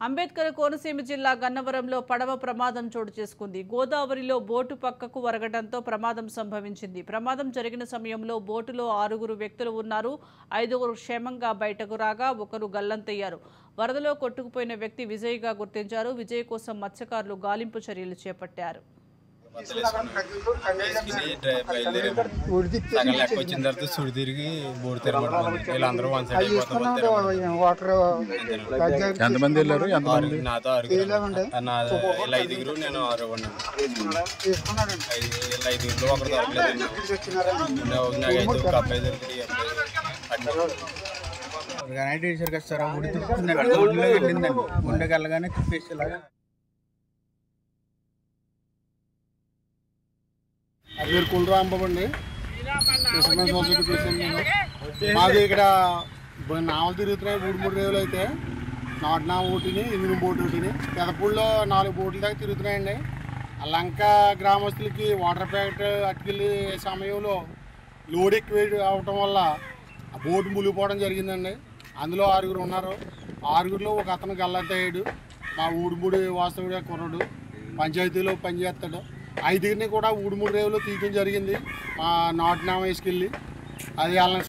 అంబేద్కర్ కోనసీమ జిల్లా గన్నవరంలో పడవ ప్రమాదం చోటు చేసుకుంది. గోదావరిలో బోటు పక్కకు వరగడంతో ప్రమాదం సంభవించింది. ప్రమాదం జరిగిన సమయంలో బోటులో ఆరుగురు వ్యక్తులు ఉన్నారు. ఐదుగురు క్షేమంగా బయటకు రాగా ఒకరు గల్లంతయ్యారు. వరదలో కొట్టుకుపోయిన వ్యక్తి విజయ్గా గుర్తించారు. విజయ్ కోసం మత్స్యకారులు గాలింపు చర్యలు చేపట్టారు. సగం లెక్క వచ్చిన తర్వాత సుడి తిరిగి తిరగబడుతుంది వీళ్ళందరూ వన్ సైడ్ అయిపోతాం వాటర్ ఎంతమంది వెళ్ళారు? ఎంతమంది? నాతో ఆరుగురు. నా వీళ్ళ ఐదుగురు నేను ఆరు ఉన్నాను. వీళ్ళ ఒకరు దొరకలేదు నాకైతే ఒక అబ్బాయి దొరికింది ఈ అబ్బాయి నైట్ వేసారు కదా సార్ ఉడి తిప్పుతున్నాయి కదా. ఒంట్లో వెళ్ళిందండి. ఒంటకి వెళ్ళగానే తిప్పేసి ఇలాగా అది మీరు కులరాంబాబు అండి సొసైటీ నేను. మాది ఇక్కడ నావలు తిరుగుతున్నాయి మూడు మూడు రేవులు అయితే. నాటు నావ ఒకటిని ఇంజిన్ బోట్ ఒకటిని పెదపూడిలో నాలుగు బోట్ల దాకా తిరుగుతున్నాయండి. ఆ లంక గ్రామస్తులకి వాటర్ ప్యాకెట్ అట్టుకెళ్ళే సమయంలో లోడ్ ఎక్కువ అవటం వల్ల ఆ బోటు ములిగిపోవడం జరిగిందండి. అందులో ఆరుగురు ఉన్నారు. ఆరుగురిలో ఒక అతను గల్లంతయ్యాడు మా ఊడుమూడి వాస్తవుడే కుర్రడు. పంచాయతీలో పనిచేస్తాడు ఐదుగురిని కూడా ఊడుమూడి రేవులో తీయడం జరిగింది. మా నామ వేసుకెళ్ళి అది వాళ్ళని